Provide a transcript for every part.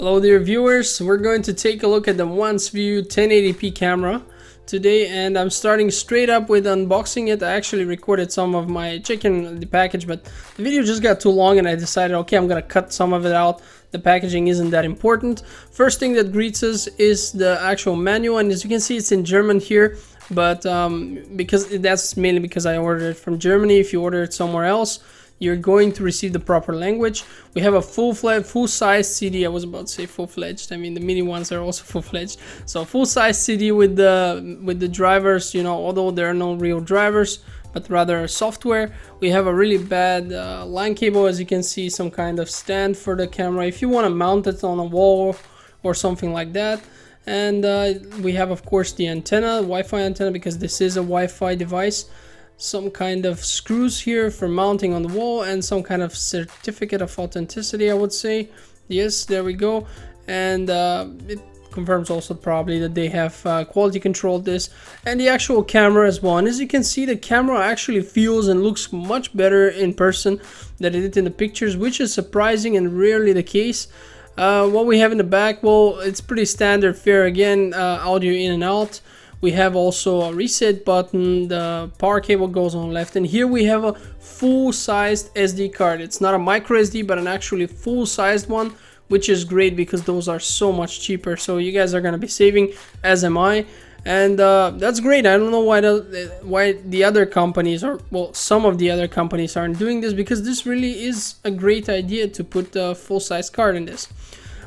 Hello dear viewers, we're going to take a look at the Wansview 1080p camera today and I'm starting straight up with unboxing it. I actually recorded some of my checking the package but the video just got too long and I decided okay I'm gonna cut some of it out. The packaging isn't that important. First thing that greets us is the actual manual and as you can see it's in German here but um, because that's mainly because I ordered it from Germany. If you order it somewhere else you're going to receive the proper language. We have a full-fledged, full-size CD. I was about to say full-fledged. I mean, the mini ones are also full-fledged. So full-size CD with the with the drivers. You know, although there are no real drivers, but rather software. We have a really bad uh, line cable, as you can see, some kind of stand for the camera. If you want to mount it on a wall or something like that. And uh, we have, of course, the antenna, Wi-Fi antenna, because this is a Wi-Fi device some kind of screws here for mounting on the wall and some kind of certificate of authenticity I would say. Yes there we go. And uh, it confirms also probably that they have uh, quality controlled this and the actual camera as well. And as you can see the camera actually feels and looks much better in person than it did in the pictures which is surprising and rarely the case. Uh, what we have in the back well it's pretty standard fare again uh, audio in and out we have also a reset button the power cable goes on left and here we have a full-sized SD card. It's not a micro SD but an actually full-sized one which is great because those are so much cheaper. So you guys are gonna be saving as am I and uh, that's great. I don't know why the, why the other companies or well some of the other companies aren't doing this because this really is a great idea to put a full-size card in this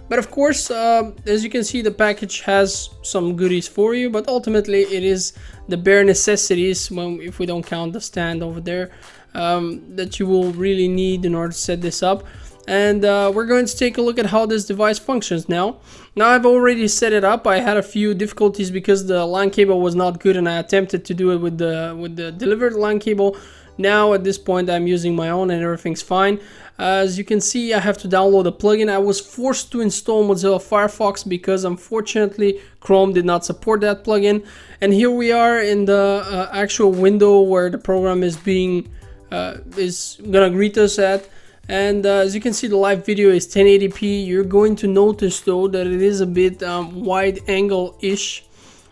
but of course, uh, as you can see, the package has some goodies for you, but ultimately it is the bare necessities, when, if we don't count the stand over there, um, that you will really need in order to set this up. And uh, we're going to take a look at how this device functions now. Now I've already set it up. I had a few difficulties because the LAN cable was not good and I attempted to do it with the, with the delivered LAN cable now at this point I'm using my own and everything's fine. As you can see I have to download a plugin. I was forced to install Mozilla Firefox because unfortunately Chrome did not support that plugin. And here we are in the uh, actual window where the program is being uh, is gonna greet us at. And uh, as you can see the live video is 1080p. You're going to notice though that it is a bit um, wide angle-ish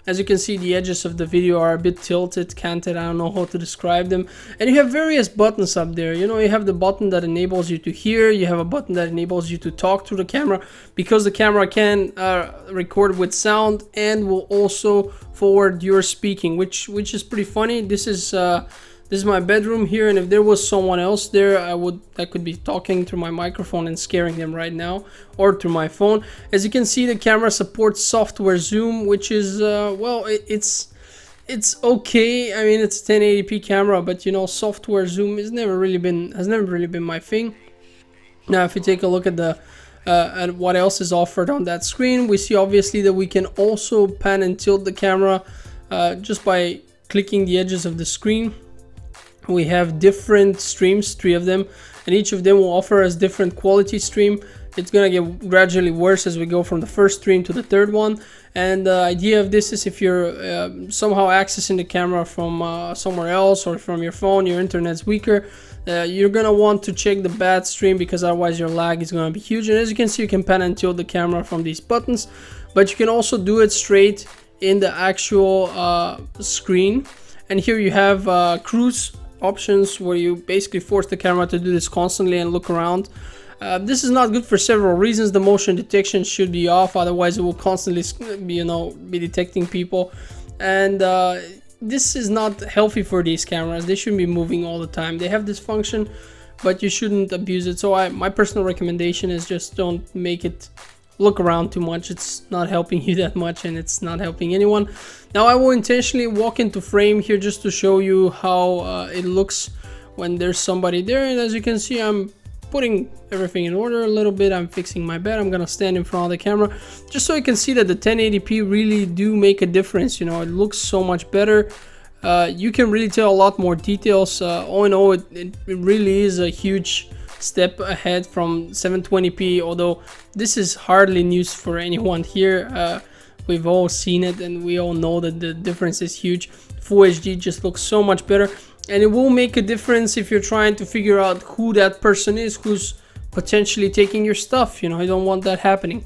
as you can see, the edges of the video are a bit tilted, canted, I don't know how to describe them. And you have various buttons up there. You know, you have the button that enables you to hear, you have a button that enables you to talk to the camera, because the camera can uh, record with sound and will also forward your speaking, which, which is pretty funny. This is... Uh, this is my bedroom here and if there was someone else there I would I could be talking through my microphone and scaring them right now or through my phone. As you can see the camera supports software zoom which is uh, well it, it's it's okay. I mean it's 1080p camera but you know software zoom has never really been has never really been my thing. Now if you take a look at the uh, at what else is offered on that screen we see obviously that we can also pan and tilt the camera uh, just by clicking the edges of the screen we have different streams three of them and each of them will offer us different quality stream. It's gonna get gradually worse as we go from the first stream to the third one. And the idea of this is if you're uh, somehow accessing the camera from uh, somewhere else or from your phone your internet's weaker uh, you're gonna want to check the bad stream because otherwise your lag is gonna be huge. And as you can see you can pan and tilt the camera from these buttons but you can also do it straight in the actual uh, screen. And here you have uh, cruise options where you basically force the camera to do this constantly and look around. Uh, this is not good for several reasons. The motion detection should be off, otherwise it will constantly, be, you know, be detecting people. And uh, this is not healthy for these cameras. They shouldn't be moving all the time. They have this function, but you shouldn't abuse it. So I, my personal recommendation is just don't make it look around too much. It's not helping you that much and it's not helping anyone. Now I will intentionally walk into frame here just to show you how uh, it looks when there's somebody there. And as you can see I'm putting everything in order a little bit. I'm fixing my bed. I'm gonna stand in front of the camera just so you can see that the 1080p really do make a difference. You know it looks so much better. Uh, you can really tell a lot more details. Uh, all in all it, it really is a huge step ahead from 720p although this is hardly news for anyone here. Uh, we've all seen it and we all know that the difference is huge. Full hd just looks so much better and it will make a difference if you're trying to figure out who that person is who's potentially taking your stuff you know i don't want that happening.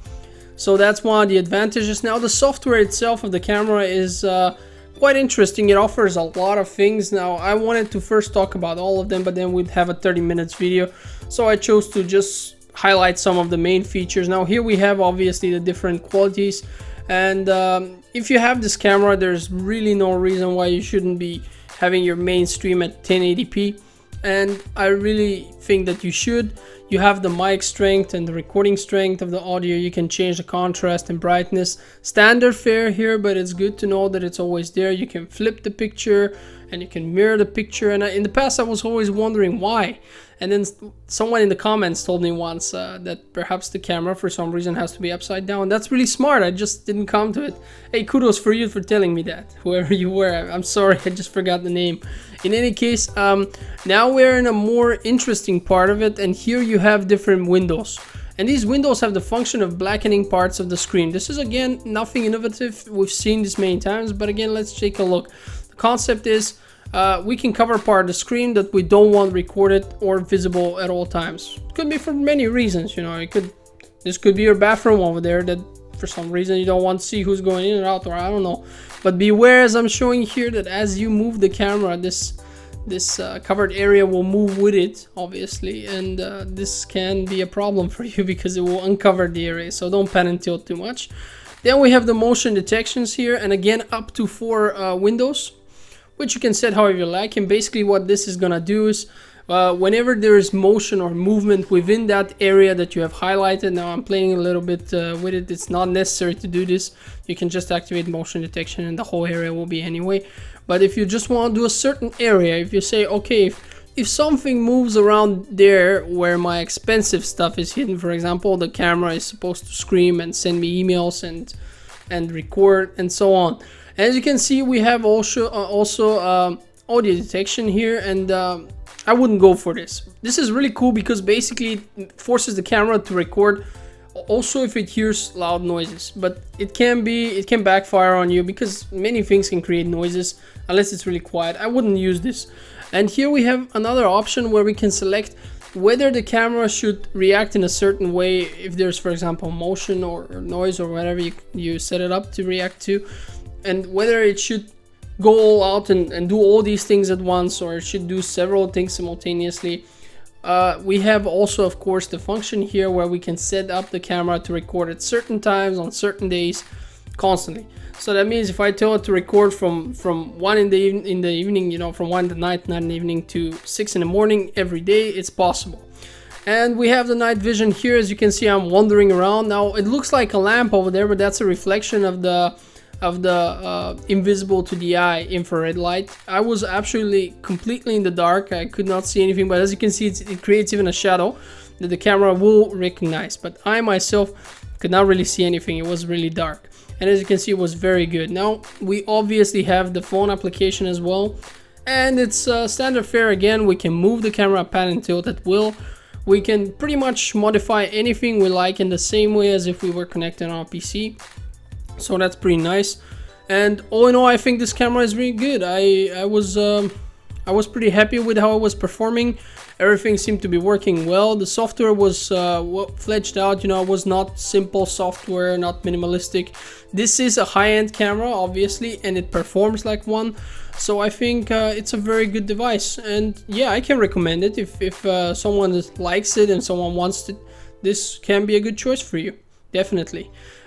So that's one of the advantages. Now the software itself of the camera is uh, quite interesting. It offers a lot of things. Now I wanted to first talk about all of them, but then we'd have a 30 minutes video. So I chose to just highlight some of the main features. Now here we have obviously the different qualities. And um, if you have this camera, there's really no reason why you shouldn't be having your main stream at 1080p. And I really think that you should. You have the mic strength and the recording strength of the audio. You can change the contrast and brightness. Standard fare here, but it's good to know that it's always there. You can flip the picture and you can mirror the picture. And in the past, I was always wondering why. And then someone in the comments told me once uh, that perhaps the camera for some reason has to be upside down. That's really smart. I just didn't come to it. Hey, kudos for you for telling me that, whoever you were. I'm sorry, I just forgot the name. In any case, um, now we're in a more interesting part of it. And here you have different windows. And these windows have the function of blackening parts of the screen. This is again, nothing innovative. We've seen this many times, but again, let's take a look. The concept is uh, we can cover part of the screen that we don't want recorded or visible at all times. Could be for many reasons, you know, it could, this could be your bathroom over there that for some reason you don't want to see who's going in and out or I don't know. But beware as I'm showing here that as you move the camera, this this uh, covered area will move with it obviously and uh, this can be a problem for you because it will uncover the area so don't pan and tilt too much then we have the motion detections here and again up to four uh, windows which you can set however you like. And basically what this is gonna do is uh, whenever there is motion or movement within that area that you have highlighted, now I'm playing a little bit uh, with it, it's not necessary to do this. You can just activate motion detection and the whole area will be anyway. But if you just want to do a certain area, if you say, okay, if, if something moves around there where my expensive stuff is hidden, for example, the camera is supposed to scream and send me emails and, and record and so on. As you can see, we have also uh, also uh, audio detection here, and uh, I wouldn't go for this. This is really cool because basically it forces the camera to record also if it hears loud noises but it can be it can backfire on you because many things can create noises unless it's really quiet i wouldn't use this and here we have another option where we can select whether the camera should react in a certain way if there's for example motion or, noise or whatever you, you set it up to react to and whether it should go all out and, and do all these things at once or it should do several things simultaneously. Uh, we have also, of course, the function here where we can set up the camera to record at certain times on certain days constantly. So that means if I tell it to record from from one in the in the evening, you know, from one in the night, nine in the evening to six in the morning every day, it's possible. And we have the night vision here. As you can see, I'm wandering around. Now it looks like a lamp over there, but that's a reflection of the of the uh, invisible to the eye infrared light. I was absolutely completely in the dark. I could not see anything, but as you can see, it creates even a shadow that the camera will recognize. But I myself could not really see anything. It was really dark. And as you can see, it was very good. Now, we obviously have the phone application as well. And it's uh, standard fare again. We can move the camera pan and tilt at will. We can pretty much modify anything we like in the same way as if we were connected on a PC so that's pretty nice and all in all I think this camera is really good I I was um, I was pretty happy with how it was performing. Everything seemed to be working well. The software was uh, fledged out you know it was not simple software not minimalistic. This is a high-end camera obviously and it performs like one. So I think uh, it's a very good device. And yeah I can recommend it if, if uh, someone likes it and someone wants to this can be a good choice for you definitely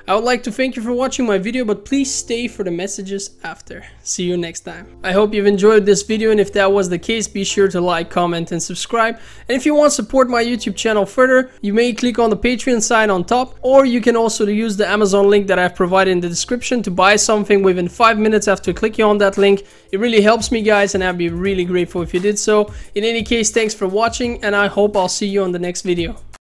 I would like to thank you for watching my video, but please stay for the messages after. See you next time. I hope you've enjoyed this video, and if that was the case, be sure to like, comment, and subscribe. And if you want to support my YouTube channel further, you may click on the Patreon sign on top, or you can also use the Amazon link that I've provided in the description to buy something within 5 minutes after clicking on that link. It really helps me guys, and I'd be really grateful if you did so. In any case, thanks for watching, and I hope I'll see you on the next video.